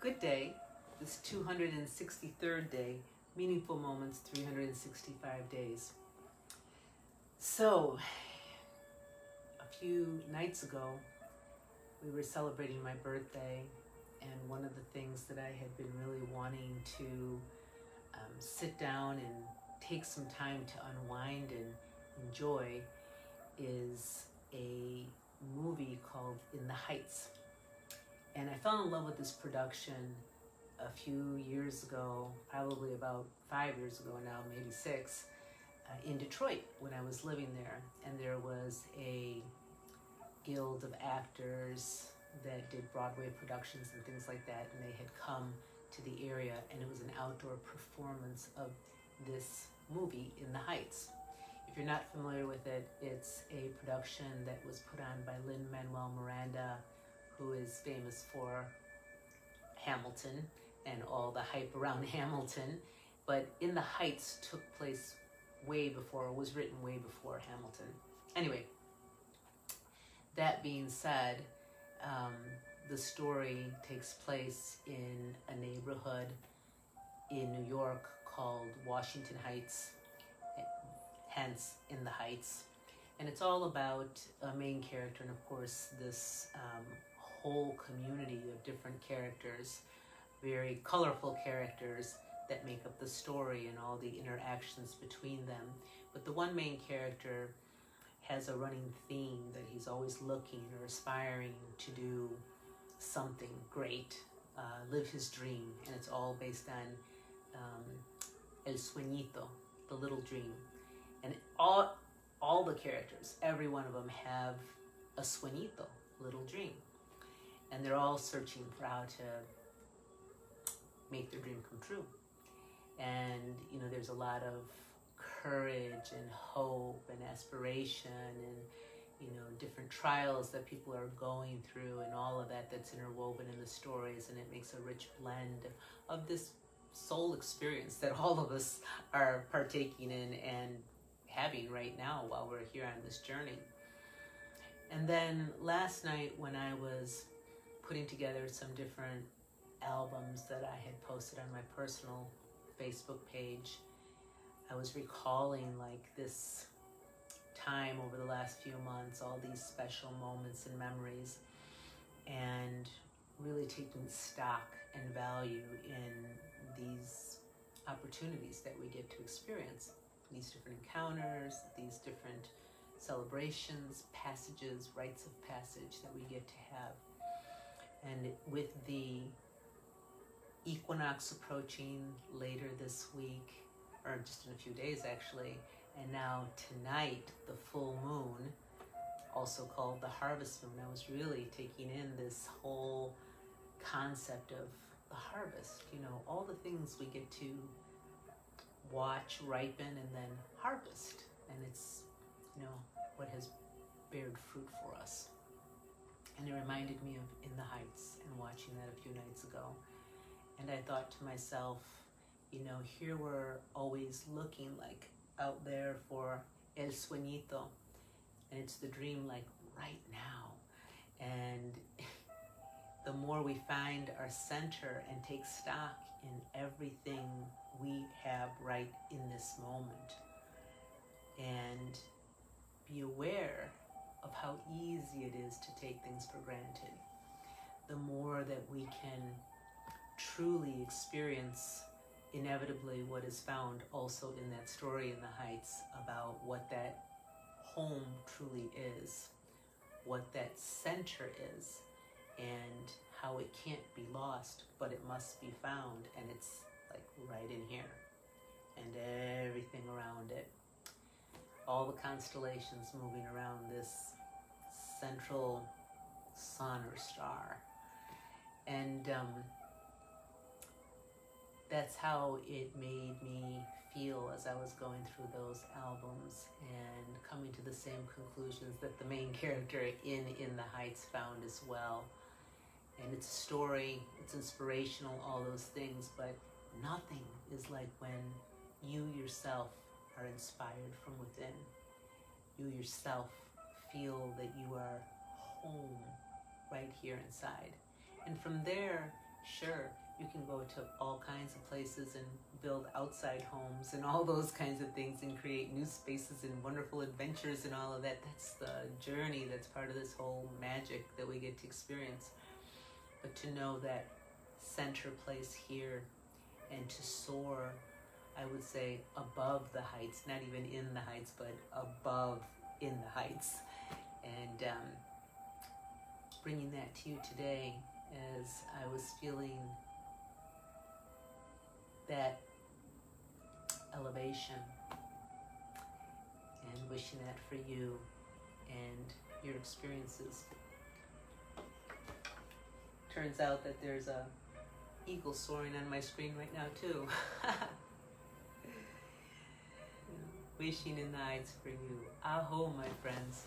good day, this 263rd day, meaningful moments, 365 days. So, a few nights ago, we were celebrating my birthday, and one of the things that I had been really wanting to um, sit down and take some time to unwind and enjoy is a movie called In the Heights. And I fell in love with this production a few years ago, probably about five years ago now, maybe six, uh, in Detroit when I was living there. And there was a guild of actors that did Broadway productions and things like that, and they had come to the area, and it was an outdoor performance of this movie in the Heights. If you're not familiar with it, it's a production that was put on by Lin Manuel Miranda, who is famous for Hamilton and all the hype around Hamilton. But In the Heights took place way before, it was written way before Hamilton. Anyway, that being said, um, the story takes place in a neighborhood in New York called Washington Heights, hence in the Heights. And it's all about a main character and, of course, this um, whole community of different characters, very colorful characters that make up the story and all the interactions between them. But the one main character has a running theme that he's always looking or aspiring to do something great, uh, live his dream, and it's all based on um, el sueñito, the little dream. And all, all the characters, every one of them have a sueñito, little dream. And they're all searching for how to make their dream come true. And, you know, there's a lot of courage and hope and aspiration and you know different trials that people are going through and all of that that's interwoven in the stories and it makes a rich blend of this soul experience that all of us are partaking in and having right now while we're here on this journey and then last night when i was putting together some different albums that i had posted on my personal facebook page I was recalling like this time over the last few months, all these special moments and memories, and really taking stock and value in these opportunities that we get to experience, these different encounters, these different celebrations, passages, rites of passage that we get to have. And with the equinox approaching later this week, or just in a few days actually. And now tonight, the full moon, also called the harvest moon, I was really taking in this whole concept of the harvest, you know, all the things we get to watch ripen and then harvest. And it's, you know, what has bared fruit for us. And it reminded me of In the Heights and watching that a few nights ago. And I thought to myself, you know, here we're always looking like out there for el sueñito, and it's the dream like right now. And the more we find our center and take stock in everything we have right in this moment, and easy it is to take things for granted, the more that we can truly experience inevitably what is found also in that story in the Heights about what that home truly is, what that center is, and how it can't be lost, but it must be found, and it's like right in here, and everything around it. All the constellations moving around this central sun or star. And um, that's how it made me feel as I was going through those albums and coming to the same conclusions that the main character in In the Heights found as well. And it's a story, it's inspirational, all those things, but nothing is like when you yourself are inspired from within. You yourself feel that you are home right here inside. And from there, Sure, you can go to all kinds of places and build outside homes and all those kinds of things and create new spaces and wonderful adventures and all of that. That's the journey that's part of this whole magic that we get to experience. But to know that center place here and to soar, I would say, above the heights, not even in the heights, but above in the heights. And um, bringing that to you today as I was feeling that elevation and wishing that for you and your experiences. Turns out that there's a eagle soaring on my screen right now too. Wishing in the heights for you. Aho, my friends.